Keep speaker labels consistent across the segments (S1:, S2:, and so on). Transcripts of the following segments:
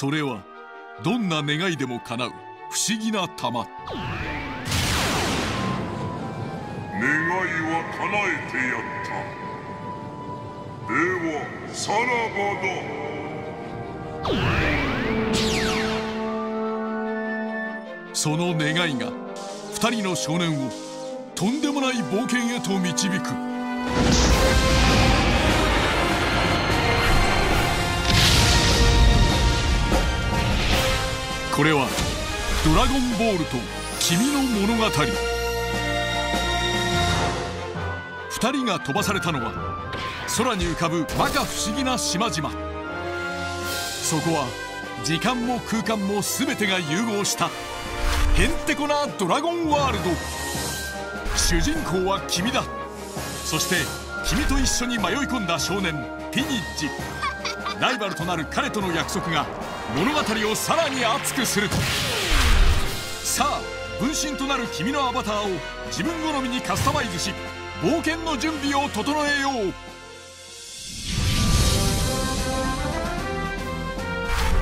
S1: それはどんな願いでも叶う不思議な玉。
S2: 願いは叶えてやった。ではさら
S1: ばだ。その願いが二人の少年をとんでもない冒険へと導くこれは「ドラゴンボール」と「君の物語」二人が飛ばされたのは空に浮かぶ摩訶不思議な島々。そこは時間も空間も全てが融合したへんてこなドラゴンワールド。主人公は君だ。そして君と一緒に迷い込んだ少年ピニッジ。ライバルとなる彼との約束が物語をさらに熱くするさあ分身となる君のアバターを自分好みにカスタマイズし冒険の準備を整えよう。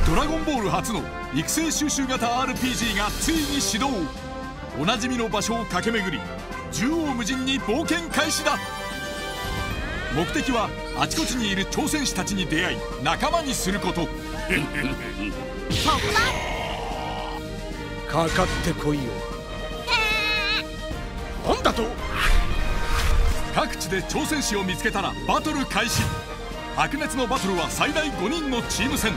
S1: ドラゴンボール初の育成収集型 RPG がついに始動。おなじみの場所を駆け巡り縦横無尽に冒険開始だ。目的はあちこちにいる挑戦士たちに出会い仲間にすること。
S3: かかってこいよ。なんだと？
S1: 各地で挑戦士を見つけたらバトル開始。白熱のバトルは最大5人のチーム戦。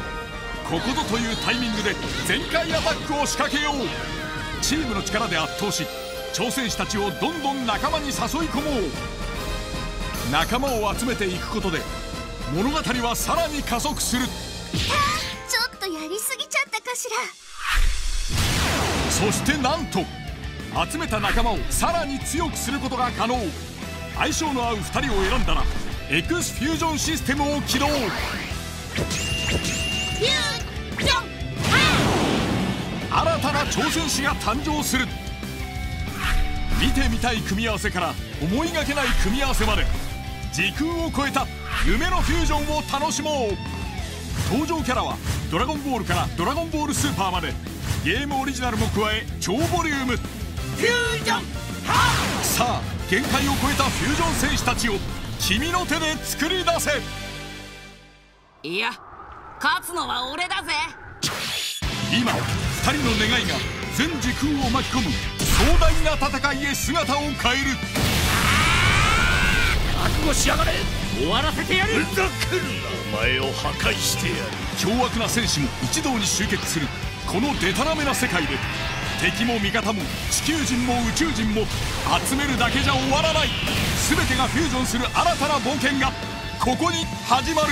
S1: ここぞというタイミングで全開アタックを仕掛けよう。チームの力で圧倒し挑戦士たちをどんどん仲間に誘い込もう仲間を集めていくことで物語はさらに加速する。
S4: ちょっとやりすぎちゃったかしら。
S1: そしてなんと集めた仲間をさらに強くすることが可能。相性の合う2人を選んだらエクスフュージョンシステムを起動。新たな挑戦士が誕生する。見てみたい組み合わせから思いがけない組み合わせまで時空を超えた夢のフュージョンを楽しもう。登場キャラは「ドラゴンボール」から「ドラゴンボールスーパー」まで。ゲームオリジナルも加え超ボリューム。
S3: フュージョン!
S1: さあ限界を超えたフュージョン戦士たちを君の手で作り出せ。
S5: いや勝つのは俺だぜ。
S1: 今2人の願いが全時空を巻き込む壮大な戦いへ姿を変える
S3: 覚悟しやがれ。終わらせてやる。
S2: ふざけるなお前を破壊してやる。
S1: 凶悪な戦士も一堂に集結する。このデタラメな世界で敵も味方も地球人も宇宙人も集めるだけじゃ終わらない。全てがフュージョンする新たな冒険がここに始まる。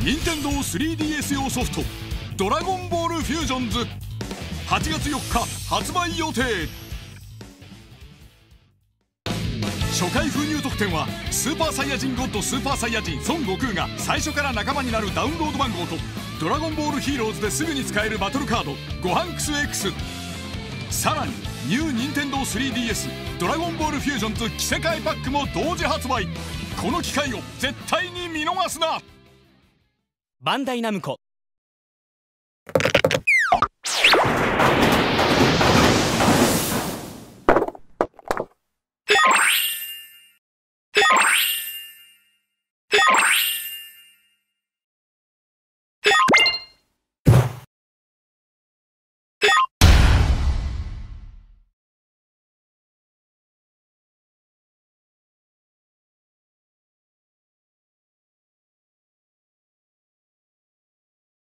S1: 任天堂 3DS 用ソフト「ドラゴンボールフュージョンズ」8月4日発売予定。初回封入特典はスーパーサイヤ人ゴッドスーパーサイヤ人孫悟空が最初から仲間になるダウンロード番号とドラゴンボールヒーローズですぐに使えるバトルカードごはんクス。X さらにニューニンテンドー 3DS ドラゴンボールフュージョンズ着せ替えパックも同時発売。この機会を絶対に見逃すな！
S6: バンダイナムコ。